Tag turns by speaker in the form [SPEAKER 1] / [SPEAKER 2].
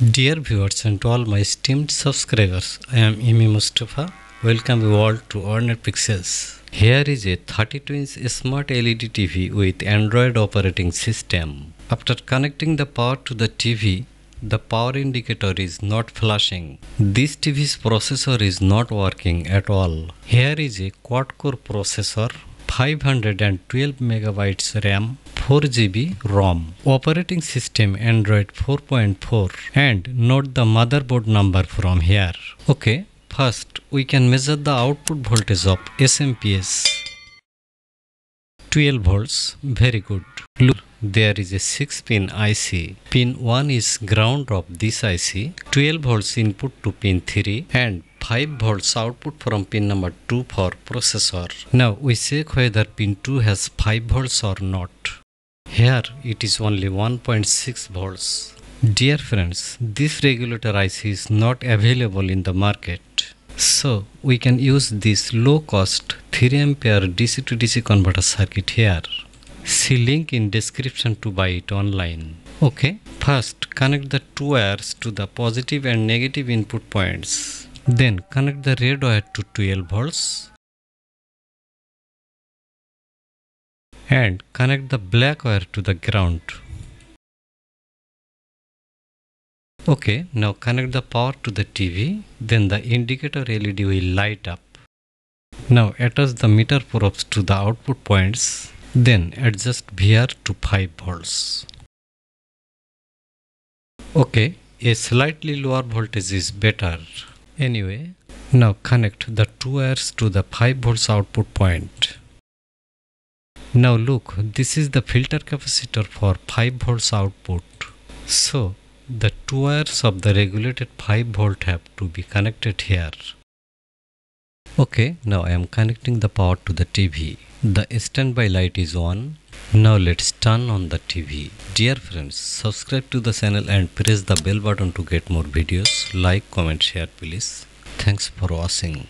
[SPEAKER 1] Dear viewers and all my esteemed subscribers, I am M.A. Mustafa. Welcome you all to Ornate Pixels. Here is a 32 inch smart LED TV with Android operating system. After connecting the power to the TV, the power indicator is not flashing. This TV's processor is not working at all. Here is a quad core processor 512 megabytes RAM 4 GB ROM. Operating system Android 4.4 and note the motherboard number from here. Okay, first we can measure the output voltage of SMPS. 12 volts, very good. Look, there is a 6 pin IC. Pin 1 is ground of this IC. 12 volts input to pin 3 and 5 volts output from pin number 2 for processor. Now we check whether pin 2 has 5 volts or not. Here it is only 1.6 volts. Dear friends, this regulator IC is not available in the market. So we can use this low cost 3 ampere DC to DC converter circuit here. See link in description to buy it online. Okay, first connect the two wires to the positive and negative input points. Then connect the red wire to 12 volts and connect the black wire to the ground. Okay, now connect the power to the TV, then the indicator LED will light up. Now attach the meter probes to the output points, then adjust VR to 5 volts. Okay, a slightly lower voltage is better. Anyway, now connect the two wires to the 5 volts output point. Now look, this is the filter capacitor for 5 volts output. So, the two wires of the regulated 5 volt have to be connected here. Okay, now I am connecting the power to the TV. The standby light is on. Now let's turn on the TV. Dear friends, subscribe to the channel and press the bell button to get more videos. Like, comment, share please. Thanks for watching.